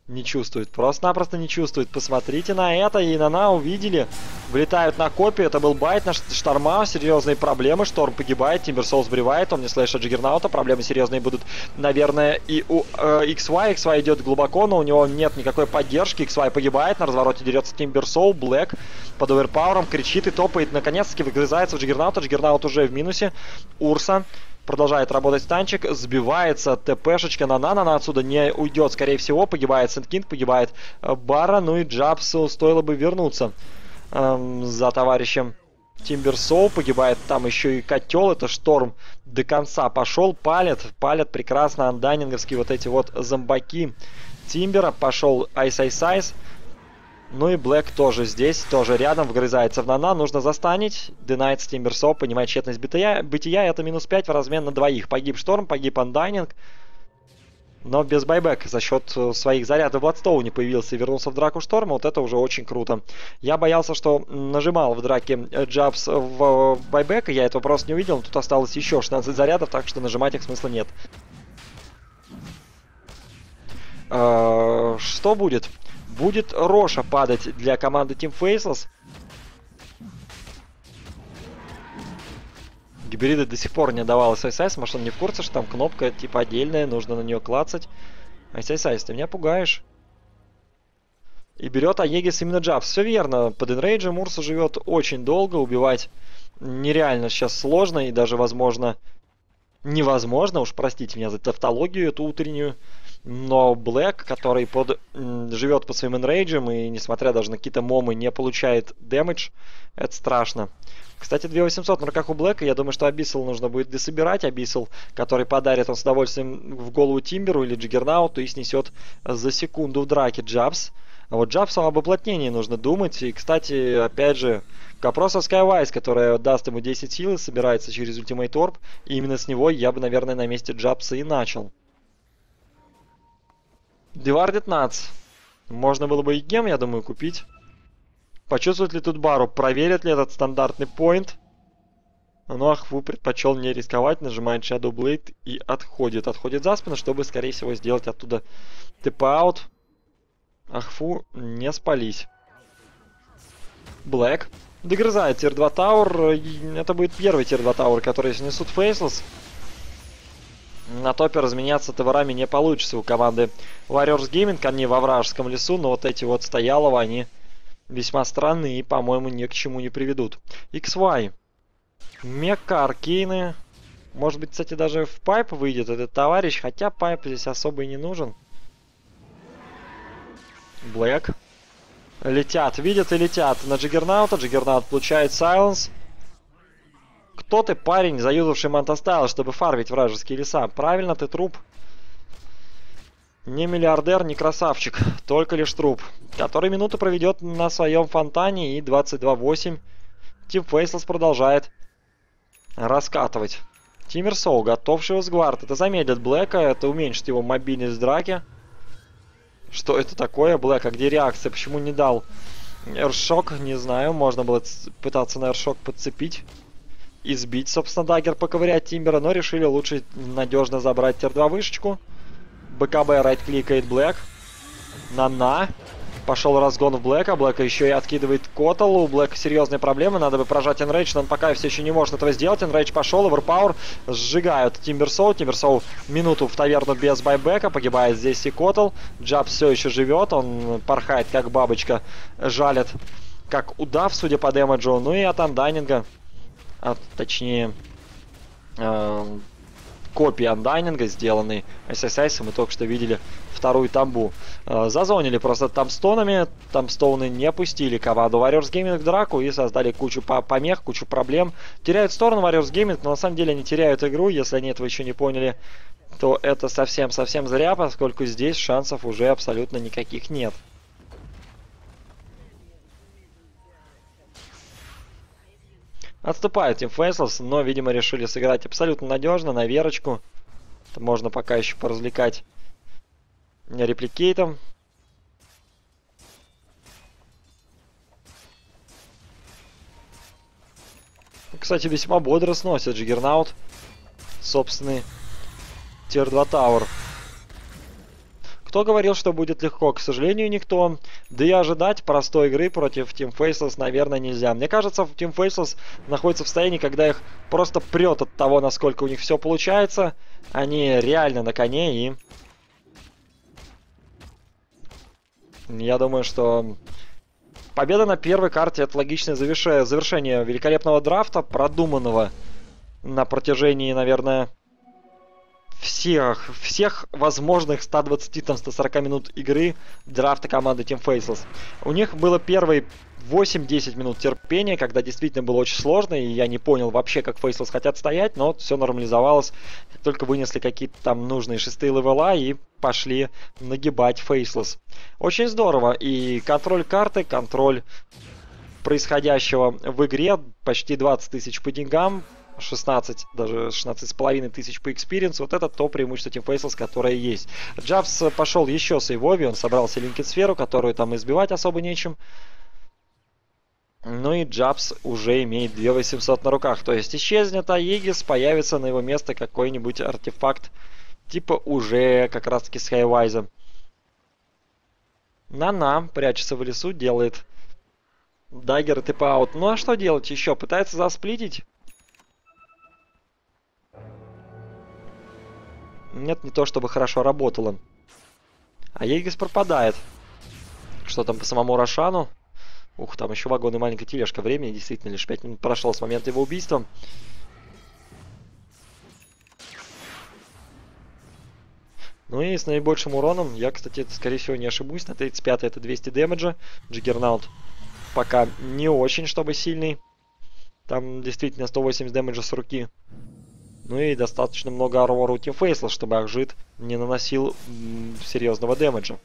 Не чувствует. Просто-напросто не чувствует. Посмотрите на это. И Нана увидели. Влетают на копию. Это был bait на Шторма. Серьезные проблемы. Шторм погибает. Timbersaw сбривает. Омнислэш Джиггернаута. Проблемы серьезные будут, наверное, и у э, XY. XY идет глубоко, но у него нет никакой поддержки. XY погибает. На развороте дерется Timbersaw. Блэк под оверпауэром кричит и топает. Наконец-таки выгрызается в Джиггернаута. Джиггернаут уже в минусе. Урса Продолжает работать танчик, сбивается ТПшечка на Нана, она отсюда не уйдет, скорее всего, погибает Sand King, погибает э, Бара, ну и Джабсу стоило бы вернуться эм, за товарищем Timbersaw, погибает там еще и котел, это шторм до конца пошел, палят, палят прекрасно андайнинговские вот эти вот зомбаки Тимбера, пошел iceiceice, ну и Black тоже здесь, тоже рядом, вгрызается в Нана. Нужно застанить. Денаит Timbersaw, понимает тщетность бытия. Бытия это минус 5 в размен на двоих. Погиб Шторм, погиб Undying. Но без байбека за счет э, своих зарядов Bloodstone появился и вернулся в драку Шторма. Вот это уже очень круто. Я боялся, что нажимал в драке э, Jabz buyback, я этого просто не увидел. Тут осталось еще 16 зарядов, так что нажимать их смысла нет. Э, что будет? Будет Роша падать для команды Team Faceless. Гибриды до сих пор не давалось ISIS. Может он не в курсе, что там кнопка типа отдельная, нужно на нее клацать. ISIS, ты меня пугаешь. И берет Аегис именно Джабс. Все верно, под инрейджем Мурса живет очень долго, убивать нереально сейчас сложно и даже, возможно, невозможно. Уж простите меня за тавтологию эту утреннюю. Но Блэк, который под, живет под своим энрейджем и, несмотря даже на какие-то момы, не получает дэмэдж, это страшно. Кстати, 2800 на руках у Блэка, я думаю, что Абиссал нужно будет дособирать. Абиссал, который подарит он с удовольствием в голову Тимберу или Джиггернауту и снесет за секунду в драке Джабс. А вот Джабсу об уплотнении нужно думать. И, кстати, опять же, к вопросу Skywise, которая даст ему 10 сил и собирается через Ultimate Orb. И именно с него я бы, наверное, на месте Джабса и начал. Divided Nuts. Можно было бы и гем, я думаю, купить. Почувствует ли тут бару? Проверит ли этот стандартный поинт? Но Ахву предпочел не рисковать, нажимает Shadow Blade и отходит. Отходит за спину, чтобы, скорее всего, сделать оттуда тп-аут. Ахфу не спались. Black догрызает tier 2 tower. Это будет первый tier 2 tower, который снесут Faceless на топе разменяться товарами не получится у команды Warriors Gaming. Они во вражеском лесу, но вот эти вот стоялова, они весьма странные и, по-моему, ни к чему не приведут. XY. Мекка, аркейны. Может быть, кстати, даже в pipe выйдет этот товарищ, хотя pipe здесь особо и не нужен. Black. Летят, видят и летят на Джаггернаута. Juggernaut получает silence. Кто ты, парень, заюзавший Manta Style, чтобы фармить вражеские леса? Правильно, ты труп. Не миллиардер, не красавчик, только лишь труп, который минуту проведет на своем фонтане и 22-8. Team Faceless продолжает раскатывать. Timbersaw, готовший Сгвард. Это замедлит Блэка, это уменьшит его мобильность в драке. Что это такое, Black? А где реакция? Почему не дал Earthshock? Не знаю, можно было пытаться на Earthshock подцепить. И сбить, собственно, dagger, поковырять Тимбера, но решили лучше надежно забрать tier-2 вышечку. BKB райт-кликает Black. Nana. Пошел разгон в Блэка. Блэка еще и откидывает KOTL. У Блэка серьезные проблемы. Надо бы прожать Enrage, но он пока все еще не может этого сделать. Enrage пошел. Overpower сжигают Timbersaw. Timbersaw минуту в таверну без байбека. Погибает здесь и KOTL. Джаб все еще живет. Он порхает как бабочка. Жалит как удав, судя по дэмэджу. Ну и от андайнинга. А, точнее... Э копии андайнинга, сделанный SSS, мы только что видели вторую тамбу. Э, зазонили просто тамстонами, тамстоуны не пустили команду Warriors Gaming в драку и создали кучу помех, кучу проблем. Теряют сторону Warriors Gaming, но на самом деле они теряют игру, если они этого еще не поняли, то это совсем-совсем зря, поскольку здесь шансов уже абсолютно никаких нет. Отступает Тим Фейслс, но, видимо, решили сыграть абсолютно надежно, на верочку. Это можно пока еще поразвлекать репликейтом. Кстати, весьма бодро сносит Juggernaut собственный Tier-2 Tower. Кто говорил, что будет легко? К сожалению, никто. Да и ожидать простой игры против Team Faceless, наверное, нельзя. Мне кажется, Team Faceless находится в состоянии, когда их просто прет от того, насколько у них все получается. Они реально на коне и... Я думаю, что победа на первой карте это логичное завершение великолепного драфта, продуманного на протяжении, наверное, всех, всех возможных 120-140 минут игры драфта команды Team Faceless. У них было первые 8-10 минут терпения, когда действительно было очень сложно, и я не понял вообще, как Faceless хотят стоять, но все нормализовалось, только вынесли какие-то там нужные шестые левела и пошли нагибать Faceless. Очень здорово, и контроль карты, контроль происходящего в игре, почти 20 тысяч по деньгам, 16, даже 16 с половиной тысяч по экспириенсу. Вот это то преимущество Team Faceless, которое есть. Jabz пошел еще с Эйвови, он собрался линкен сферу, которую там избивать особо нечем. Ну и Jabz уже имеет 2800 на руках. То есть исчезнет Aegis, появится на его место какой-нибудь артефакт. Типа уже как раз таки с Хайвайза. Nana прячется в лесу, делает dagger и TP out. Ну а что делать еще? Пытается засплитить? Нет, не то чтобы хорошо работало. Aegis пропадает. Что там по самому Рошану? Ух, там еще вагон и маленькая тележка. Времени действительно лишь 5 минут прошло с момента его убийства. Ну и с наибольшим уроном, я, кстати, это, скорее всего, не ошибусь, на 35 это 200 дэмэджа. Джиггернаут пока не очень, чтобы сильный. Там действительно 180 дэмэджа с руки. Ну и достаточно много армора у Тимфейсла, чтобы Ахжит не наносил серьезного дэмэджа.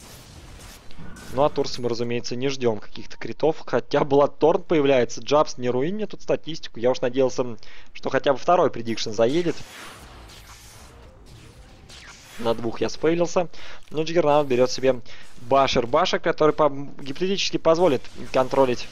Ну а Турса мы, разумеется, не ждем каких-то критов. Хотя Бладторн появляется. Джабс, не руин мне тут статистику. Я уж надеялся, что хотя бы второй предикшн заедет. На двух я сфейлился. Но Джиггернаут берет себе Башер. Башер, который по гипотетически позволит контролить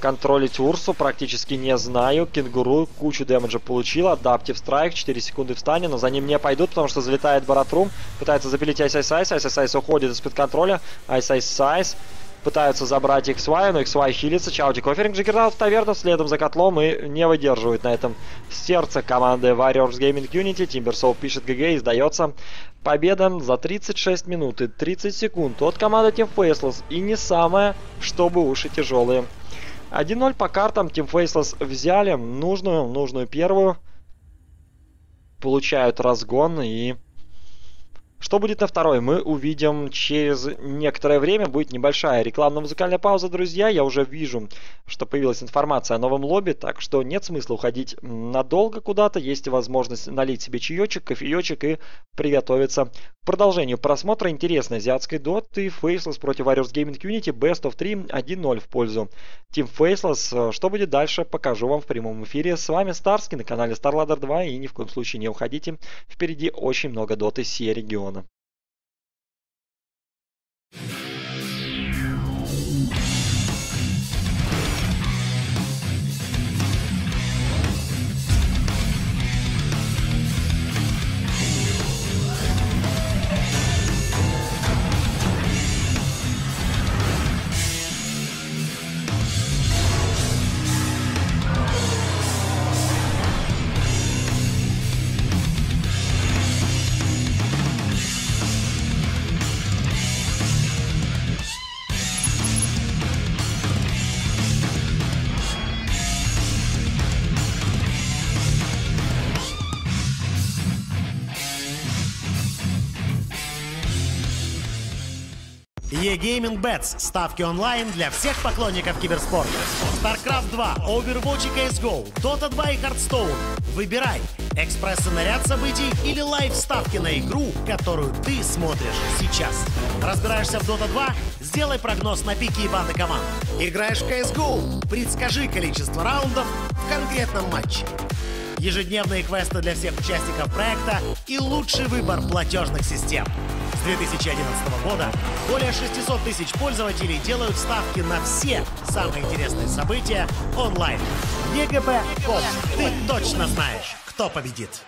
контролить Урсу практически не знаю. Кенгуру кучу дэмэджа получил. Адаптив страйк, 4 секунды в стане, но за ним не пойдут, потому что залетает Баратрум. Пытается запилить Айс Айс Айс. Айс Айс Айс уходит из-под контроля. Айс Айс Айс пытаются забрать XY, но XY хилится. Чаути Коферинг Джиггернаут в таверну следом за котлом и не выдерживает на этом сердце команды Warriors Gaming Unity. Тимберсол пишет ГГ и сдается. Победа за 36 минут и 30 секунд от команды Team Faceless. И не самое, чтобы уши тяжелые. 1-0 по картам. Team Faceless взяли нужную, нужную первую. Получают разгон и Что будет на второй, мы увидим через некоторое время. Будет небольшая рекламно-музыкальная пауза, друзья. Я уже вижу, что появилась информация о новом лобби, так что нет смысла уходить надолго куда-то. Есть возможность налить себе чаечек, кофеечек и приготовиться к продолжению просмотра интересной азиатской доты. Faceless против Warriors Gaming Unity Best of 3 1-0 в пользу Team Faceless. Что будет дальше, покажу вам в прямом эфире. С вами Старский на канале StarLadder 2 и ни в коем случае не уходите. Впереди очень много доты региона. geworden E-Gaming Bets. Ставки онлайн для всех поклонников киберспорта. StarCraft 2, Overwatch и CSGO, Dota 2 и Hearthstone. Выбирай, экспресс-сценарят событий или лайв-ставки на игру, которую ты смотришь сейчас. Разбираешься в Dota 2? Сделай прогноз на пике и банды команд. Играешь в CSGO? Предскажи количество раундов в конкретном матче ежедневные квесты для всех участников проекта и лучший выбор платежных систем. С 2011 года более 600 тысяч пользователей делают ставки на все самые интересные события онлайн. Ком. Ты точно знаешь, кто победит.